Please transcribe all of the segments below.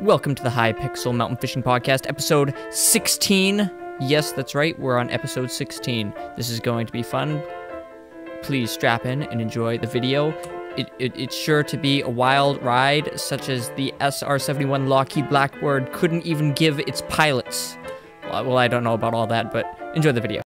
Welcome to the High Hypixel Mountain Fishing Podcast, episode 16. Yes, that's right, we're on episode 16. This is going to be fun. Please strap in and enjoy the video. It, it, it's sure to be a wild ride, such as the SR 71 Lockheed Blackbird couldn't even give its pilots. Well, well, I don't know about all that, but enjoy the video.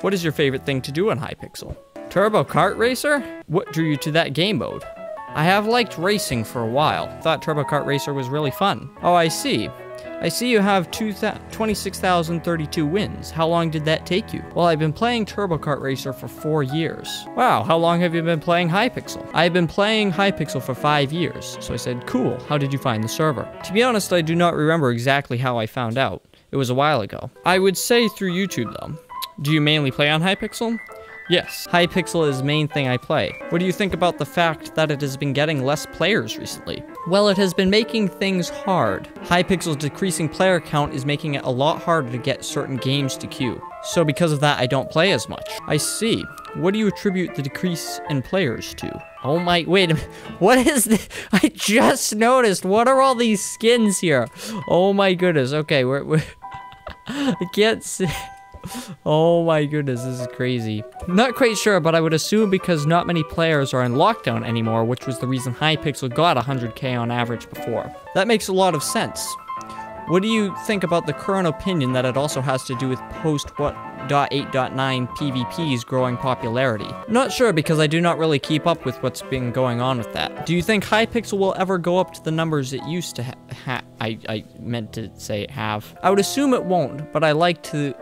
What is your favorite thing to do on Hypixel? Turbo Kart Racer? What drew you to that game mode? I have liked racing for a while. Thought Turbo Kart Racer was really fun. Oh, I see. I see you have 26,032 wins. How long did that take you? Well, I've been playing Turbo Kart Racer for four years. Wow, how long have you been playing Hypixel? I've been playing Hypixel for five years. So I said, cool, how did you find the server? To be honest, I do not remember exactly how I found out. It was a while ago. I would say through YouTube though. Do you mainly play on Hypixel? Yes, Hypixel is main thing I play. What do you think about the fact that it has been getting less players recently? Well, it has been making things hard. Hypixel's decreasing player count is making it a lot harder to get certain games to queue. So because of that, I don't play as much. I see. What do you attribute the decrease in players to? Oh my, wait. What is this? I just noticed. What are all these skins here? Oh my goodness. Okay, we're, we're I can't see. Oh my goodness, this is crazy. Not quite sure, but I would assume because not many players are in lockdown anymore, which was the reason Hypixel got 100k on average before. That makes a lot of sense. What do you think about the current opinion that it also has to do with post what .8.9 PvP's growing popularity? Not sure because I do not really keep up with what's been going on with that. Do you think Hypixel will ever go up to the numbers it used to ha, ha I, I meant to say have. I would assume it won't, but I like to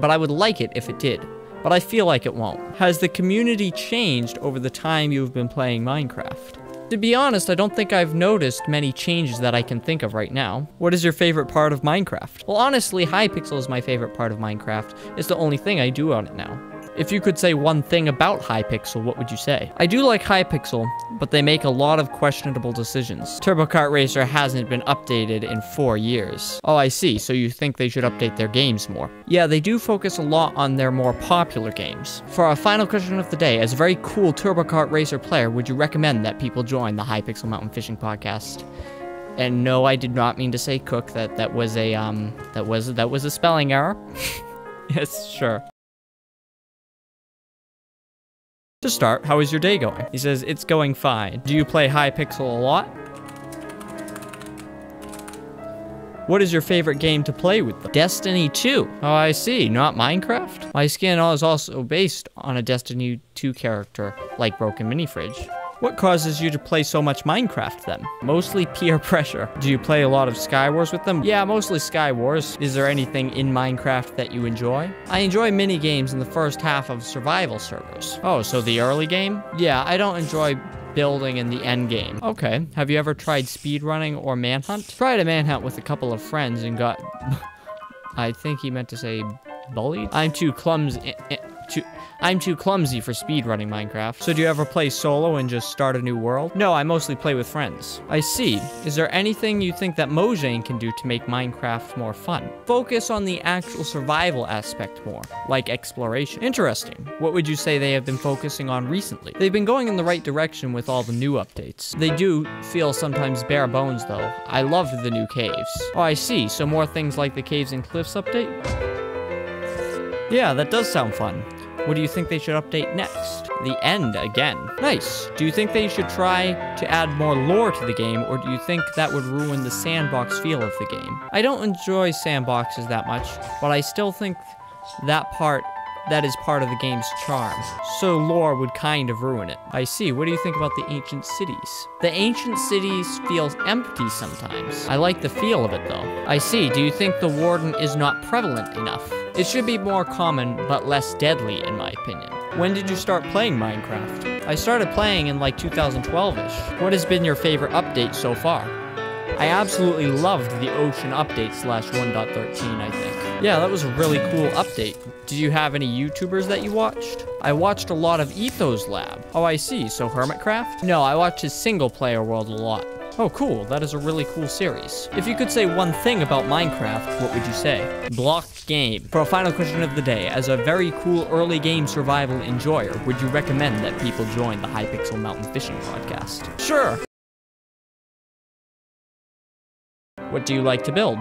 but I would like it if it did. But I feel like it won't. Has the community changed over the time you've been playing Minecraft? To be honest, I don't think I've noticed many changes that I can think of right now. What is your favorite part of Minecraft? Well, honestly, Hypixel is my favorite part of Minecraft. It's the only thing I do on it now. If you could say one thing about Hypixel, what would you say? I do like Hypixel, but they make a lot of questionable decisions. Turbo Kart Racer hasn't been updated in four years. Oh, I see, so you think they should update their games more. Yeah, they do focus a lot on their more popular games. For our final question of the day, as a very cool Turbo Kart Racer player, would you recommend that people join the Hypixel Mountain Fishing Podcast? And no, I did not mean to say cook. That that was a um that was that was a spelling error. yes, sure. To start, how is your day going? He says, it's going fine. Do you play Hypixel a lot? What is your favorite game to play with them? Destiny 2. Oh, I see. Not Minecraft? My skin is also based on a Destiny 2 character, like Broken Mini Fridge. What causes you to play so much Minecraft then? Mostly peer pressure. Do you play a lot of Skywars with them? Yeah, mostly Skywars. Is there anything in Minecraft that you enjoy? I enjoy mini games in the first half of survival servers. Oh, so the early game? Yeah, I don't enjoy building in the end game. Okay, have you ever tried speedrunning or manhunt? Tried a manhunt with a couple of friends and got... I think he meant to say bullied? I'm too clumsy... Eh, eh, Too... I'm too clumsy for speedrunning Minecraft. So do you ever play solo and just start a new world? No, I mostly play with friends. I see. Is there anything you think that Mojang can do to make Minecraft more fun? Focus on the actual survival aspect more, like exploration. Interesting. What would you say they have been focusing on recently? They've been going in the right direction with all the new updates. They do feel sometimes bare bones though. I loved the new caves. Oh, I see. So more things like the Caves and Cliffs update? Yeah, that does sound fun. What do you think they should update next? The end again. Nice. Do you think they should try to add more lore to the game, or do you think that would ruin the sandbox feel of the game? I don't enjoy sandboxes that much, but I still think that part that is part of the game's charm. So lore would kind of ruin it. I see. What do you think about the ancient cities? The ancient cities feel empty sometimes. I like the feel of it though. I see. Do you think the warden is not prevalent enough? It should be more common, but less deadly in my opinion. When did you start playing Minecraft? I started playing in like 2012-ish. What has been your favorite update so far? I absolutely loved the Ocean update slash 1.13, I think. Yeah, that was a really cool update. Do you have any YouTubers that you watched? I watched a lot of Ethos Lab. Oh, I see. So Hermitcraft? No, I watched his single player world a lot. Oh, cool. That is a really cool series. If you could say one thing about Minecraft, what would you say? Blocked game. For a final question of the day, as a very cool early game survival enjoyer, would you recommend that people join the Hypixel Mountain Fishing Podcast? Sure. What do you like to build?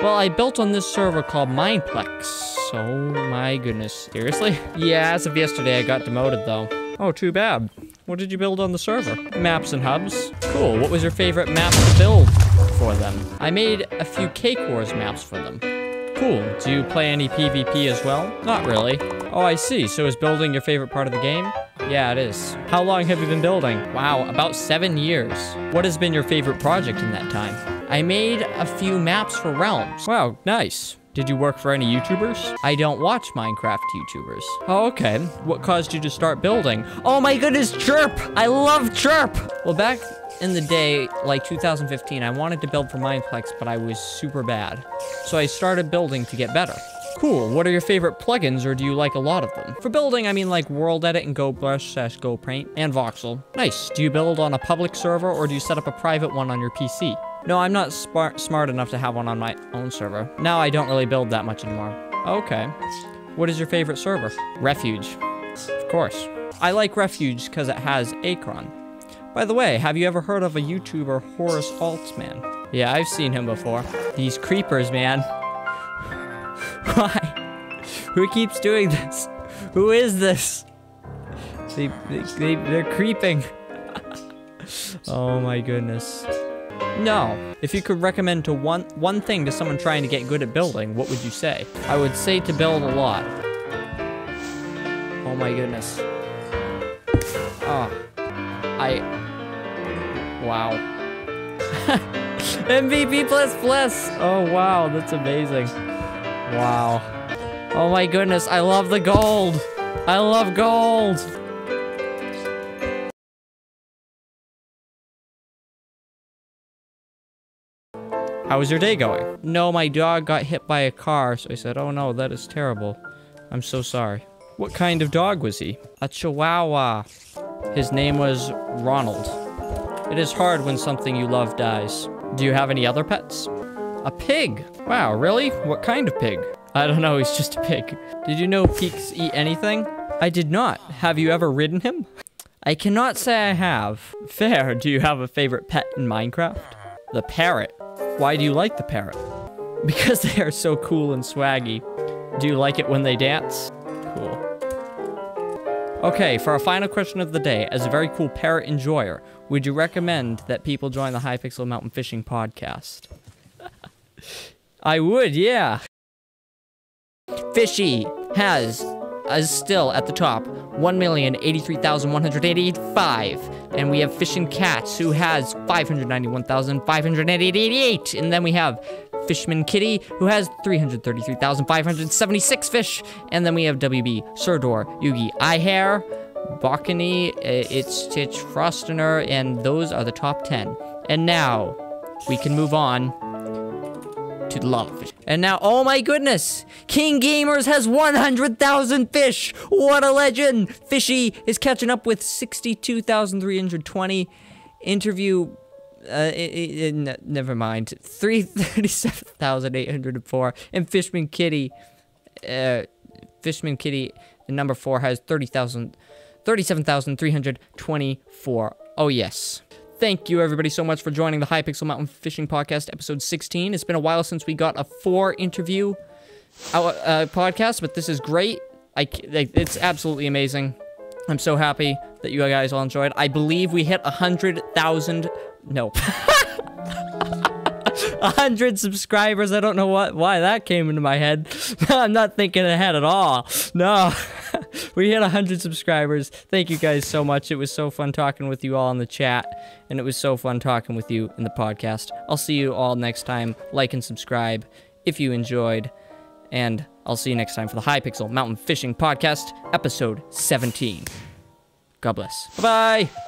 Well, I built on this server called Mineplex. Oh my goodness. Seriously? Yeah, as of yesterday, I got demoted though. Oh, too bad. What did you build on the server? Maps and hubs. Cool. What was your favorite map to build for them? I made a few Cake Wars maps for them. Cool. Do you play any PvP as well? Not really. Oh, I see. So is building your favorite part of the game? Yeah, it is. How long have you been building? Wow, about seven years. What has been your favorite project in that time? I made a few maps for Realms. Wow, nice. Did you work for any YouTubers? I don't watch Minecraft YouTubers. Oh, okay. What caused you to start building? Oh my goodness, Chirp! I love Chirp! Well, back in the day, like 2015, I wanted to build for Mineplex, but I was super bad. So I started building to get better. Cool. What are your favorite plugins, or do you like a lot of them? For building, I mean like World Edit and GoBrush slash GoPaint and Voxel. Nice. Do you build on a public server, or do you set up a private one on your PC? No, I'm not smart, smart enough to have one on my own server. Now I don't really build that much anymore. Okay. What is your favorite server? Refuge. Of course. I like Refuge because it has Acron. By the way, have you ever heard of a YouTuber, Horace Altman? Yeah, I've seen him before. These creepers, man. Why? Who keeps doing this? Who is this? They, they, they, they're creeping. oh my goodness. No. If you could recommend to one one thing to someone trying to get good at building, what would you say? I would say to build a lot. Oh my goodness. Oh. I... Wow. MVP plus plus! Oh wow, that's amazing. Wow. Oh my goodness, I love the gold! I love gold! How was your day going? No, my dog got hit by a car, so I said, oh no, that is terrible. I'm so sorry. What kind of dog was he? A Chihuahua. His name was Ronald. It is hard when something you love dies. Do you have any other pets? A pig. Wow, really? What kind of pig? I don't know, he's just a pig. Did you know pigs eat anything? I did not. Have you ever ridden him? I cannot say I have. Fair, do you have a favorite pet in Minecraft? The parrot. Why do you like the parrot? Because they are so cool and swaggy. Do you like it when they dance? Cool. Okay, for our final question of the day, as a very cool parrot enjoyer, would you recommend that people join the Hypixel Mountain Fishing Podcast? I would, yeah. Fishy has is still at the top, 1,083,185. And we have Fishing Cats, who has 591,588. And then we have Fishman Kitty, who has 333,576 fish. And then we have WB, Surdor, Yugi, Ihair, Bakani, uh, It's Stitch, Frostiner, and those are the top 10. And now, we can move on to the lava fish. And now, oh my goodness! King Gamers has 100,000 fish! What a legend! Fishy is catching up with 62,320. Interview, uh, it, it, never mind. 337,804. And Fishman Kitty, uh, Fishman Kitty, number four, has 30,000, 37,324. Oh yes. Thank you, everybody, so much for joining the Hypixel Mountain Fishing Podcast, episode 16. It's been a while since we got a four interview uh, uh, podcast, but this is great. I, it's absolutely amazing. I'm so happy that you guys all enjoyed. I believe we hit a 100,000. No. A hundred subscribers. I don't know what why that came into my head. I'm not thinking ahead at all. No. we hit a hundred subscribers. Thank you guys so much. It was so fun talking with you all in the chat. And it was so fun talking with you in the podcast. I'll see you all next time. Like and subscribe if you enjoyed. And I'll see you next time for the Hypixel Mountain Fishing Podcast, episode 17. God bless. Bye bye.